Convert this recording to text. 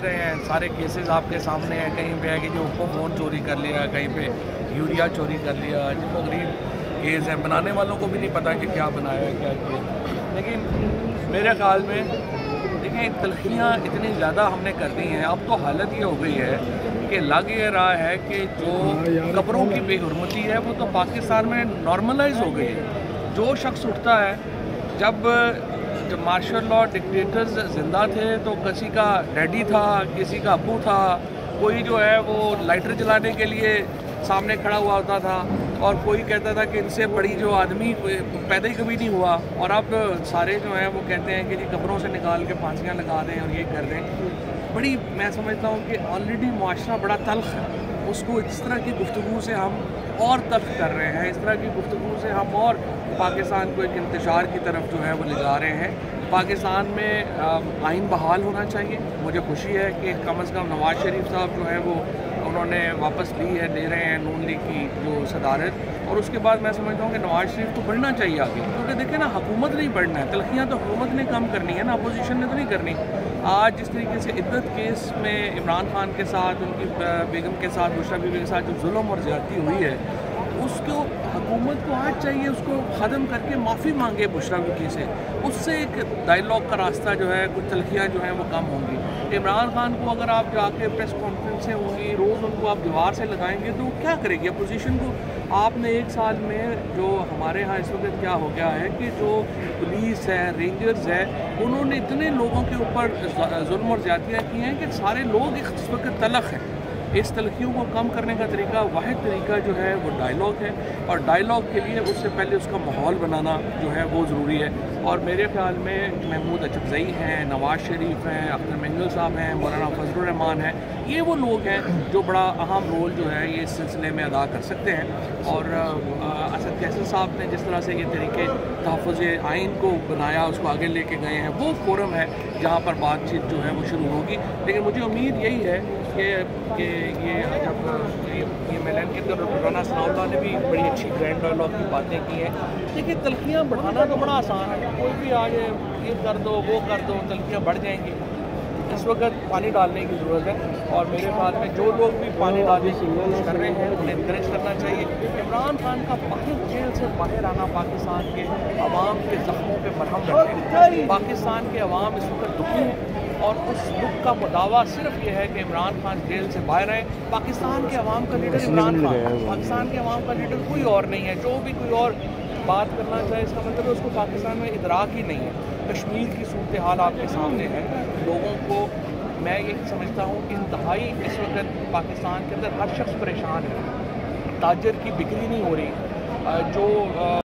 रहे हैं, सारे केसेस आपके सामने हैं, कहीं पे है कि जो उसको फ़ोन चोरी कर लिया, कहीं पे यूरिया चोरी कर लिया जिनको गरीब केस है। बनाने वालों को भी नहीं पता कि क्या बनाया है, क्या किया लेकिन मेरे ख्याल में, देखिए, तलखियाँ इतनी ज़्यादा हमने कर दी हैं। अब तो हालत ये हो गई है कि लग ये रहा है कि जो कब्रों की बेहरमती है, वो तो पाकिस्तान में नॉर्मलाइज हो गई है। जो शख्स उठता है, जब जब मार्शल लॉ डिक्टेटर्स ज़िंदा थे तो किसी का डैडी था, किसी का अबू था, कोई जो है वो लाइटर जलाने के लिए सामने खड़ा हुआ होता था और कोई कहता था कि इनसे बड़ी जो आदमी पैदा ही कभी नहीं हुआ। और अब सारे जो हैं वो कहते हैं कि जी कब्रों से निकाल के फांसियाँ लगा दें और ये कर दें। बड़ी, मैं समझता हूँ कि ऑलरेडी माशरा बड़ा तल्ख है। उसको इस तरह की गुफ्तु से हम और तल्ख कर रहे हैं, इस तरह की गुफ्तु से हम और पाकिस्तान को एक इंतज़ार की तरफ़ जो है वो ले जा रहे हैं। पाकिस्तान में आइन बहाल होना चाहिए। मुझे खुशी है कि कम अज़ कम नवाज़ शरीफ साहब जो है वो उन्होंने वापस ली है ले रहे हैं नून लीग की जो सदारत। और उसके बाद मैं समझता हूँ कि नवाज़ शरीफ को बढ़ना चाहिए आगे। क्योंकि देखें ना, हुकूमत नहीं बढ़ना है। तलखियाँ तो हुकूमत ने कम करनी है ना अपोजिशन ने तो नहीं करनी। आज जिस तरीके से इद्दत केस में इमरान खान के साथ, उनकी बेगम के साथ, बुशरा बीबी के साथ जो जुल्म और ज़्यादती हुई है उसको हुकूमत को आज चाहिए, उसको ख़त्म करके माफ़ी मांगे बुशरा बीबी से। उससे एक डायलॉग का रास्ता जो है, कुछ तलखियाँ जो हैं, वो कम होंगी। इमरान खान को अगर आप जाके प्रेस कॉन्फ्रेंसें होंगी, रोज़ उनको आप दीवार से लगाएँगे तो क्या करेगी? अपोजिशन को आपने एक साल में जो हमारे यहाँ इस वक्त क्या हो गया है कि जो पुलिस है रेंजर्स है, उन्होंने इतने लोगों के ऊपर जुल्म और ज़्यादतियाँ की हैं कि सारे लोग इस वक्त तलख हैं। इस तलखियों को कम करने का तरीका वाद तरीका जो है, वो डायलॉग है। और डायलॉग के लिए उससे पहले उसका माहौल बनाना जो है, वो ज़रूरी है। और मेरे ख्याल में महमूद अचफजई हैं, नवाज़ शरीफ हैं, अख्तर मंगल साहब हैं, मौलाना फजलरहमान हैं, ये वो लोग हैं जो बड़ा अहम रोल जो है, ये इस सिलसिले में अदा कर सकते हैं। और असद कैसर साहब ने जिस तरह से ये तरीके तहफ़ आइन को बनाया, उसको आगे लेके गए हैं, वो फोरम है जहाँ पर बातचीत जो है, वो शुरू होगी। लेकिन मुझे उम्मीद यही है कि ये जब ये, ये मेलन के अंदर राना सनाउल्ला ने भी बड़ी अच्छी ग्रैंड डायलॉग की बातें की हैं। देखिए तलखियाँ बढ़ाना तो बड़ा आसान है। कोई भी आज ये कर दो वो कर दो तलखियाँ बढ़ जाएँगी। इस वक्त पानी डालने की ज़रूरत है और मेरे ख्याल में जो लोग भी पानी डालने की कोशिश कर रहे हैं उन्हें इंकरेज करना चाहिए। इमरान खान का बाहर जेल से बाहर आना पाकिस्तान के अवाम के जख्मों पर मरहम रखते पाकिस्तान के अवाम इस वक्त दुखी हैं और उस दुख का मुदावा सिर्फ़ ये है कि इमरान खान जेल से बाहर आए। पाकिस्तान के अवाम का लीडर इमरान खान पाकिस्तान के अवाम का लीडर कोई और नहीं है। जो भी कोई और बात करना चाहे इसका मतलब है उसको पाकिस्तान में इदराक ही नहीं है। कश्मीर की सूरत हाल आपके सामने है। लोगों को मैं ये समझता हूँ कि इंतहाई इस वक्त पाकिस्तान के अंदर हर शख्स परेशान है। ताजर की बिक्री नहीं हो रही। जो